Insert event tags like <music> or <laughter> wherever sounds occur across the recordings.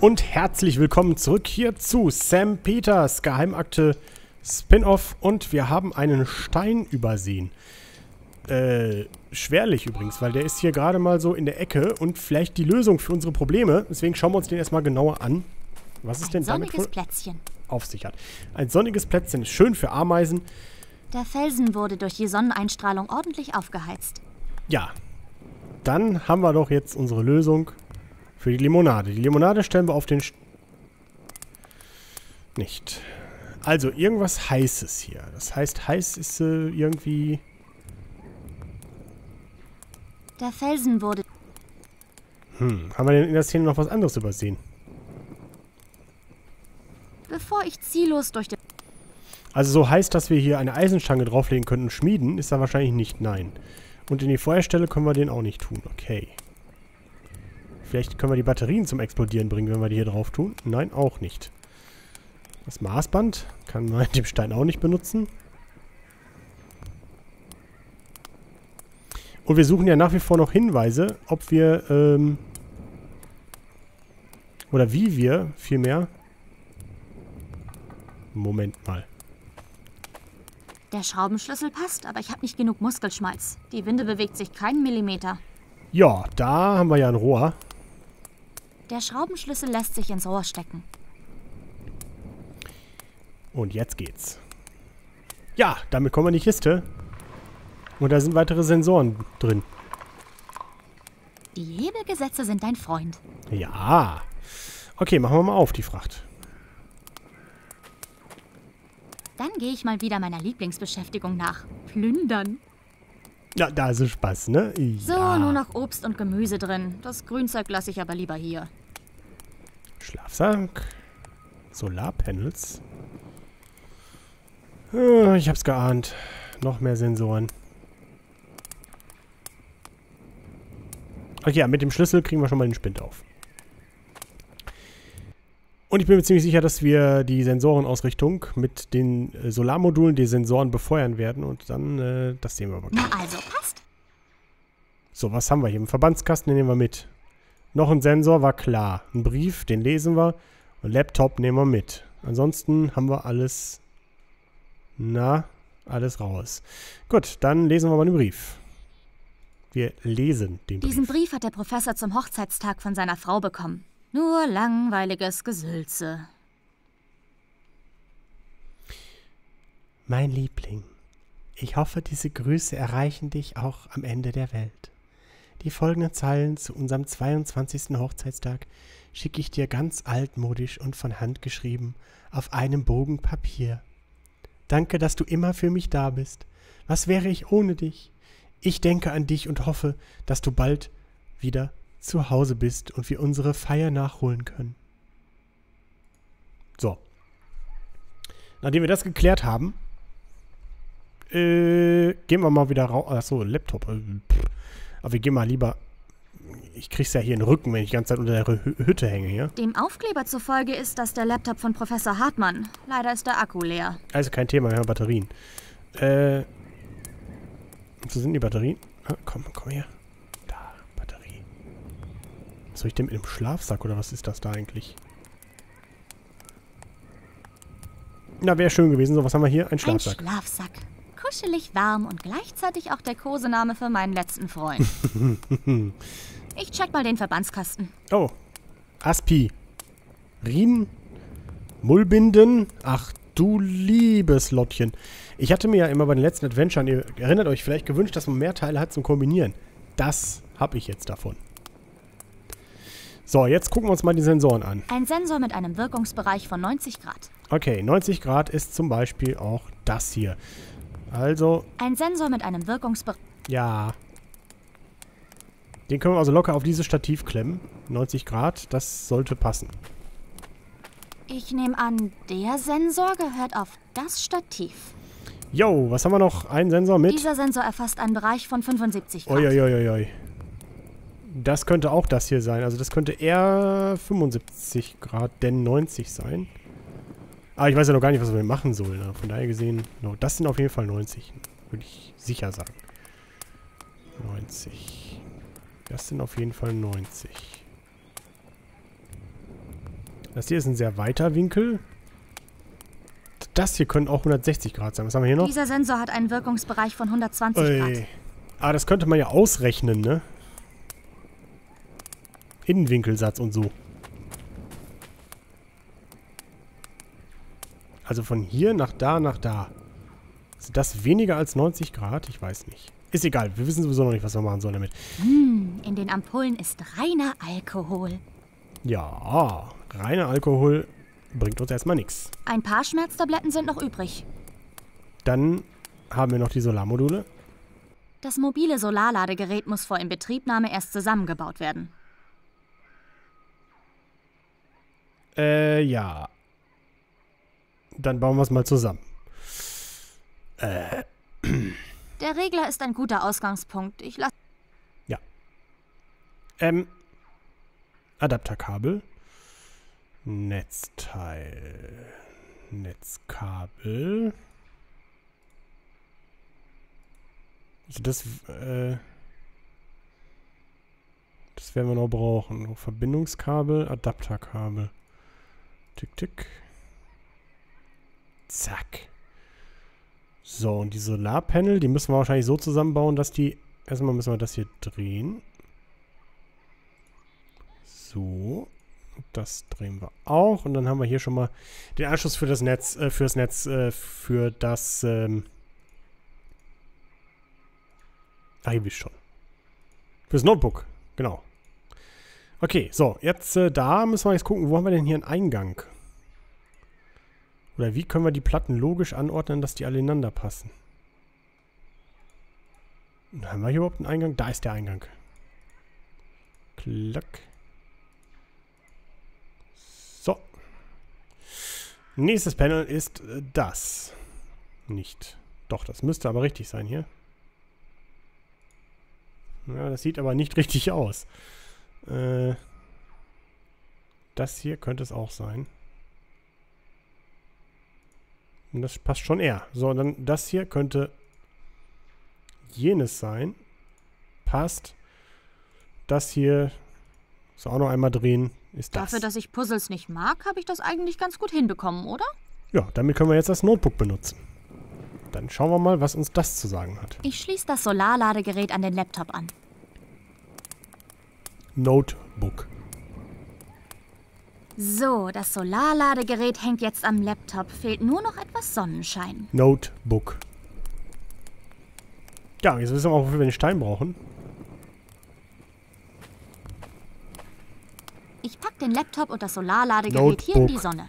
und herzlich willkommen zurück hier zu Sam Peters Geheimakte Spin-off und wir haben einen Stein übersehen. Äh, schwerlich übrigens, weil der ist hier gerade mal so in der Ecke und vielleicht die Lösung für unsere Probleme. Deswegen schauen wir uns den erstmal genauer an. Was ist Ein denn damit sonniges Plätzchen. auf sich hat? Ein sonniges Plätzchen ist schön für Ameisen. Der Felsen wurde durch die Sonneneinstrahlung ordentlich aufgeheizt. Ja, dann haben wir doch jetzt unsere Lösung für die Limonade. Die Limonade stellen wir auf den... St Nicht. Also, irgendwas Heißes hier. Das heißt, heiß ist äh, irgendwie... Der Felsen wurde Hm, haben wir denn in der Szene noch was anderes übersehen? Bevor ich ziellos durch den... Also so heiß, dass wir hier eine Eisenstange drauflegen könnten und schmieden, ist da wahrscheinlich nicht nein. Und in die Feuerstelle können wir den auch nicht tun. Okay. Vielleicht können wir die Batterien zum Explodieren bringen, wenn wir die hier drauf tun. Nein, auch nicht. Das Maßband kann man <laughs> in dem Stein auch nicht benutzen. Und wir suchen ja nach wie vor noch Hinweise, ob wir, ähm, oder wie wir, vielmehr. Moment mal. Der Schraubenschlüssel passt, aber ich habe nicht genug Muskelschmalz. Die Winde bewegt sich keinen Millimeter. Ja, da haben wir ja ein Rohr. Der Schraubenschlüssel lässt sich ins Rohr stecken. Und jetzt geht's. Ja, damit kommen wir in die Kiste. Und da sind weitere Sensoren drin. Die Hebelgesetze sind dein Freund. Ja. Okay, machen wir mal auf, die Fracht. Dann gehe ich mal wieder meiner Lieblingsbeschäftigung nach. Plündern. Ja, da ist es Spaß, ne? So, ja. nur noch Obst und Gemüse drin. Das Grünzeug lasse ich aber lieber hier. Schlafsack. Solarpanels. Ah, Ich hab's geahnt. Noch mehr Sensoren. Okay, ja, mit dem Schlüssel kriegen wir schon mal den Spind auf. Und ich bin mir ziemlich sicher, dass wir die Sensorenausrichtung mit den äh, Solarmodulen die Sensoren befeuern werden und dann, äh, das sehen wir gleich. Na also, passt. So, was haben wir hier? Im Verbandskasten den nehmen wir mit. Noch ein Sensor war klar. Ein Brief, den lesen wir. Und Laptop nehmen wir mit. Ansonsten haben wir alles. Na, alles raus. Gut, dann lesen wir mal den Brief. Wir lesen den Brief. Diesen Brief hat der Professor zum Hochzeitstag von seiner Frau bekommen. Nur langweiliges Gesülze. Mein Liebling, ich hoffe, diese Grüße erreichen dich auch am Ende der Welt. Die folgenden Zeilen zu unserem 22. Hochzeitstag schicke ich dir ganz altmodisch und von Hand geschrieben auf einem Bogen Papier. Danke, dass du immer für mich da bist. Was wäre ich ohne dich? Ich denke an dich und hoffe, dass du bald wieder zu Hause bist und wir unsere Feier nachholen können. So. Nachdem wir das geklärt haben, äh, gehen wir mal wieder raus. Achso, Laptop. Äh. Aber wir gehen mal lieber. Ich krieg's ja hier in den Rücken, wenn ich die ganze Zeit unter der Hü- Hütte hänge hier. Dem Aufkleber zufolge ist das der Laptop von Professor Hartmann. Leider ist der Akku leer. Also kein Thema, wir haben Batterien. Äh. Wo sind die Batterien? Ah, komm, komm her. Soll ich denn mit dem Schlafsack oder was ist das da eigentlich? Na, wäre schön gewesen. So, was haben wir hier? Ein Ein Schlafsack. Schlafsack. Kuschelig warm und gleichzeitig auch der Kosename für meinen letzten Freund. <laughs> ich check mal den Verbandskasten. Oh. Aspi. Rien. Mullbinden. Ach du liebes Lottchen. Ich hatte mir ja immer bei den letzten Adventuren, ihr erinnert euch vielleicht gewünscht, dass man mehr Teile hat zum Kombinieren. Das habe ich jetzt davon. So, jetzt gucken wir uns mal die Sensoren an. Ein Sensor mit einem Wirkungsbereich von 90 Grad. Okay, 90 Grad ist zum Beispiel auch das hier. Also, Ein Sensor mit einem Wirkungsbereich. ja. Den können wir also locker auf dieses Stativ klemmen. 90 Grad, das sollte passen. Ich nehme an, der Sensor gehört auf das Stativ. Jo, was haben wir noch? Ein Sensor mit. Dieser Sensor erfasst einen Bereich von 75 Grad. Uiuiuiui. Das könnte auch das hier sein. Also das könnte eher 75 Grad, denn 90 sein. Aber ich weiß ja noch gar nicht, was wir machen sollen. Also Von daher gesehen, no, das sind auf jeden Fall 90. Würde ich sicher sagen. 90. Das sind auf jeden Fall 90. Das hier ist ein sehr weiter Winkel. Das hier können auch 160 Grad sein. Was haben wir hier noch? Dieser Sensor hat einen Wirkungsbereich von 120 Ui. Grad. Ah, das könnte man ja ausrechnen, ne? Innenwinkelsatz und so. Also von hier nach da nach da. Ist das weniger als 90 Grad? Ich weiß nicht. Ist egal, wir wissen sowieso noch nicht, was wir machen sollen damit. Hm, in den Ampullen ist reiner Alkohol. Ja, reiner Alkohol bringt uns erstmal nichts. Ein paar Schmerztabletten sind noch übrig. Dann haben wir noch die Solarmodule. Das mobile Solarladegerät muss vor Inbetriebnahme erst zusammengebaut werden. Äh, ja. Dann bauen wir es mal zusammen. Äh. Der Regler ist ein guter Ausgangspunkt. Ich lasse. Ja. Ähm. Adapterkabel. Netzteil. Netzkabel. Also das, äh, das werden wir noch brauchen. Verbindungskabel, Adapterkabel. Tick, tick. Zack. So, und die Solarpanel, die müssen wir wahrscheinlich so zusammenbauen, dass die... Erstmal müssen wir das hier drehen. So. Das drehen wir auch. Und dann haben wir hier schon mal den Anschluss für das Netz, äh, fürs Netz, äh, für das, ähm... Ach, ihr wisst schon. Fürs Notebook, genau. Okay, so, jetzt äh, da müssen wir jetzt gucken, wo haben wir denn hier einen Eingang? Oder wie können wir die Platten logisch anordnen, dass die alle ineinander passen? Haben wir hier überhaupt einen Eingang? Da ist der Eingang. Klack. So. Nächstes Panel ist äh, das. Nicht. Doch, das müsste aber richtig sein hier. Ja, das sieht aber nicht richtig aus. Äh, das hier könnte es auch sein. Und das passt schon eher. So, dann das hier könnte jenes sein. Passt. Das hier so auch noch einmal drehen. Ist das. Dafür, dass ich Puzzles nicht mag, habe ich das eigentlich ganz gut hinbekommen, oder? Ja, damit können wir jetzt das Notebook benutzen. Dann schauen wir mal, was uns das zu sagen hat. Ich schließe das Solarladegerät an den Laptop an. Notebook. So, das Solarladegerät hängt jetzt am Laptop. Fehlt nur noch etwas Sonnenschein. Notebook. Ja, jetzt wissen wir auch, wofür wir den Stein brauchen. Ich pack den Laptop und das Solarladegerät Notebook. hier in die Sonne.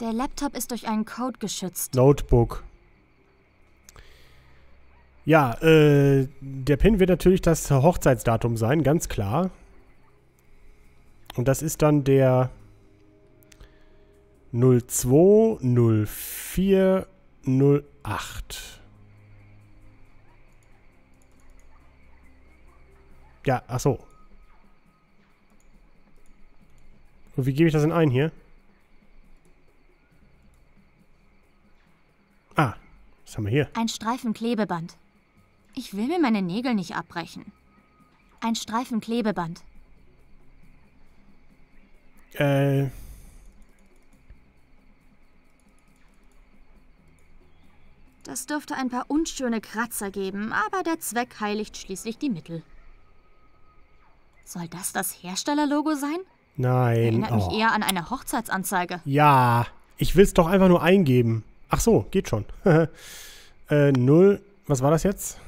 Der Laptop ist durch einen Code geschützt. Notebook. Ja, äh, der Pin wird natürlich das Hochzeitsdatum sein, ganz klar. Und das ist dann der 020408. Ja, ach so. Und wie gebe ich das denn ein hier? Ah, was haben wir hier? Ein Streifen Klebeband. Ich will mir meine Nägel nicht abbrechen. Ein Streifen Klebeband. Äh. Das dürfte ein paar unschöne Kratzer geben, aber der Zweck heiligt schließlich die Mittel. Soll das das Herstellerlogo sein? Nein. Erinnert oh. mich eher an eine Hochzeitsanzeige. Ja, ich will es doch einfach nur eingeben. Ach so, geht schon. <laughs> äh, null. Was war das jetzt?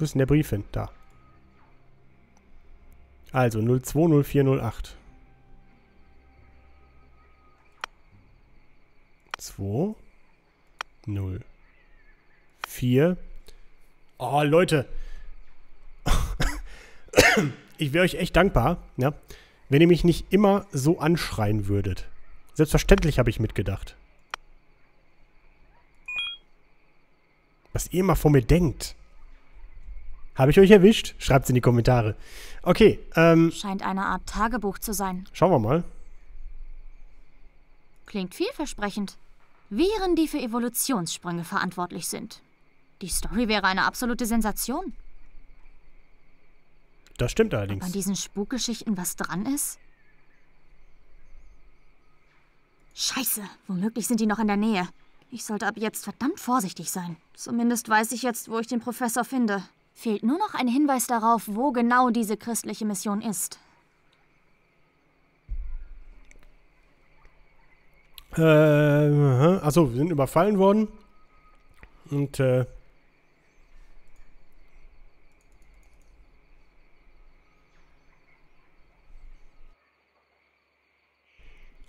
Wo ist denn der Brief hin? Da. Also 020408. 2 0 4 Oh, Leute. ich wäre euch echt dankbar, ja, wenn ihr mich nicht immer so anschreien würdet. Selbstverständlich habe ich mitgedacht. Was ihr immer von mir denkt. Habe ich euch erwischt? Schreibt es in die Kommentare. Okay. Ähm, Scheint eine Art Tagebuch zu sein. Schauen wir mal. Klingt vielversprechend. Viren, die für Evolutionssprünge verantwortlich sind. Die Story wäre eine absolute Sensation. Das stimmt Ob allerdings. an diesen Spukgeschichten was dran ist? Scheiße, womöglich sind die noch in der Nähe. Ich sollte ab jetzt verdammt vorsichtig sein. Zumindest weiß ich jetzt, wo ich den Professor finde. Fehlt nur noch ein Hinweis darauf, wo genau diese christliche Mission ist. Äh, achso, wir sind überfallen worden. Und, äh.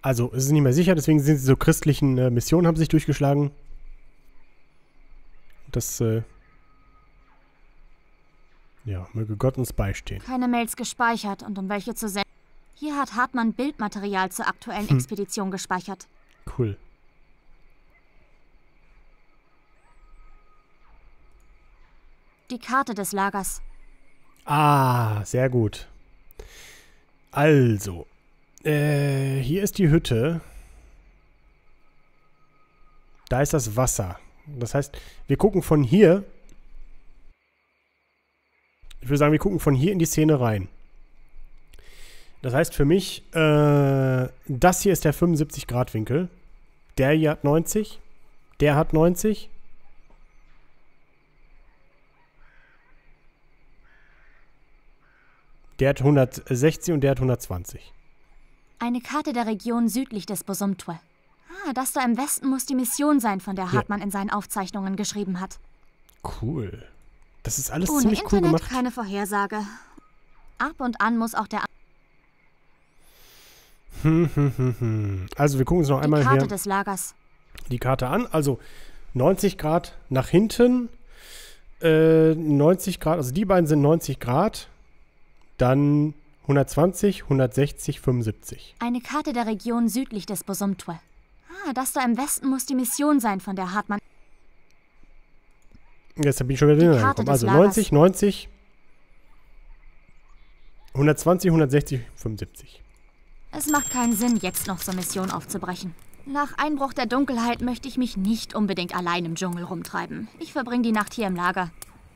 Also, es ist nicht mehr sicher, deswegen sind sie so christlichen äh, Missionen, haben sich durchgeschlagen. Das, äh. Ja, möge Gott uns beistehen. Keine Mails gespeichert und um welche zu senden. Hier hat Hartmann Bildmaterial zur aktuellen Expedition gespeichert. Cool. Die Karte des Lagers. Ah, sehr gut. Also, äh, hier ist die Hütte. Da ist das Wasser. Das heißt, wir gucken von hier. Ich würde sagen, wir gucken von hier in die Szene rein. Das heißt für mich, äh, das hier ist der 75-Grad-Winkel. Der hier hat 90. Der hat 90. Der hat 160 und der hat 120. Eine Karte der Region südlich des Bosumtwe. Ah, das da im Westen muss die Mission sein, von der Hartmann in seinen Aufzeichnungen geschrieben hat. Cool. Das ist alles Ohne ziemlich cool Internet gemacht. keine Vorhersage. Ab und an muss auch der. <laughs> Also wir gucken uns noch die einmal Karte hier des Lagers. die Karte an. Also 90 Grad nach hinten. Äh, 90 Grad, also die beiden sind 90 Grad. Dann 120, 160, 75. Eine Karte der Region südlich des Bosumtwe. Ah, das da im Westen muss die Mission sein, von der Hartmann. Jetzt bin ich schon wieder des Also Lagers. 90, 90, 120, 160, 75. Es macht keinen Sinn, jetzt noch zur Mission aufzubrechen. Nach Einbruch der Dunkelheit möchte ich mich nicht unbedingt allein im Dschungel rumtreiben. Ich verbringe die Nacht hier im Lager.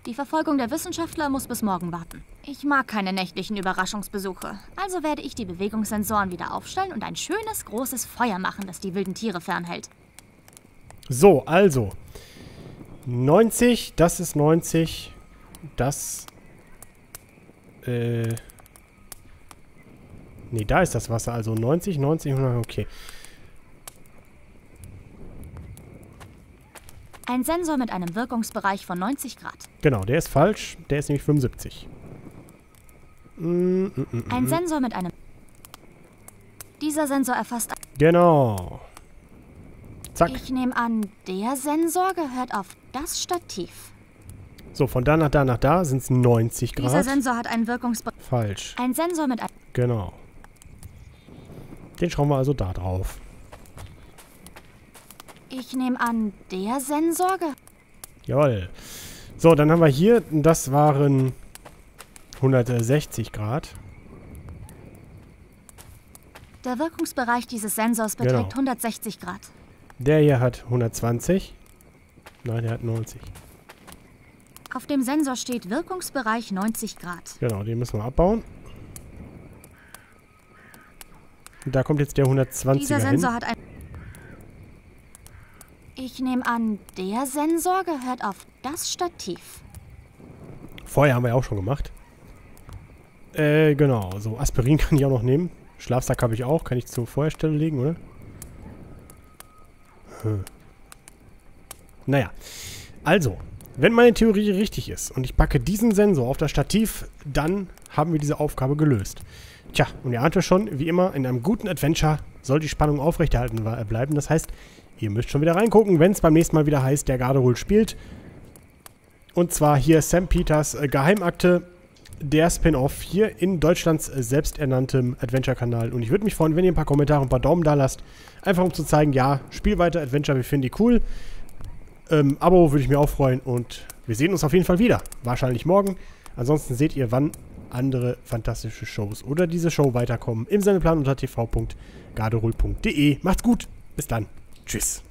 Die Verfolgung der Wissenschaftler muss bis morgen warten. Ich mag keine nächtlichen Überraschungsbesuche. Also werde ich die Bewegungssensoren wieder aufstellen und ein schönes, großes Feuer machen, das die wilden Tiere fernhält. So, also. 90, das ist 90. Das. Äh. Nee, da ist das Wasser. Also 90, 90, 100, okay. Ein Sensor mit einem Wirkungsbereich von 90 Grad. Genau, der ist falsch. Der ist nämlich 75. Mm, mm, mm, mm. Ein Sensor mit einem... Dieser Sensor erfasst... Genau. Zack. Ich nehme an, der Sensor gehört auf das Stativ. So, von da nach da nach da sind es 90 Dieser Grad. Sensor hat einen Wirkungsbereich... Falsch. Ein Sensor mit einem... Genau. Den schrauben wir also da drauf. Ich nehme an, der Sensor. Jawohl. So, dann haben wir hier, das waren 160 Grad. Der Wirkungsbereich dieses Sensors beträgt Genau. 160 Grad. Der hier hat 120. Nein, der hat 90. Auf dem Sensor steht Wirkungsbereich 90 Grad. Genau, den müssen wir abbauen. Und da kommt jetzt der 120er Dieser hin. Sensor hat ein... Ich nehme an, der Sensor gehört auf das Stativ. Feuer haben wir ja auch schon gemacht. Äh, genau. So, Aspirin <laughs> kann ich auch noch nehmen. Schlafsack habe ich auch. Kann ich zur Feuerstelle legen, oder? Hm. Naja. Also, wenn meine Theorie richtig ist und ich packe diesen Sensor auf das Stativ, dann haben wir diese Aufgabe gelöst. Tja, und ihr ahnt es schon, wie immer, in einem guten Adventure soll die Spannung aufrechterhalten bleiben. Das heißt, ihr müsst schon wieder reingucken, wenn es beim nächsten Mal wieder heißt, der Garderol spielt. Und zwar hier Sam Peters äh, Geheimakte, der Spin-off hier in Deutschlands äh, selbsternanntem Adventure-Kanal. Und ich würde mich freuen, wenn ihr ein paar Kommentare und ein paar Daumen da lasst. Einfach um zu zeigen, ja, spiel weiter Adventure, wir finden die cool. Ähm, Abo würde ich mir auch freuen und wir sehen uns auf jeden Fall wieder. Wahrscheinlich morgen. Ansonsten seht ihr, wann andere fantastische Shows oder diese Show weiterkommen im Sendeplan unter tv.garderol.de. Macht's gut. Bis dann. Tschüss.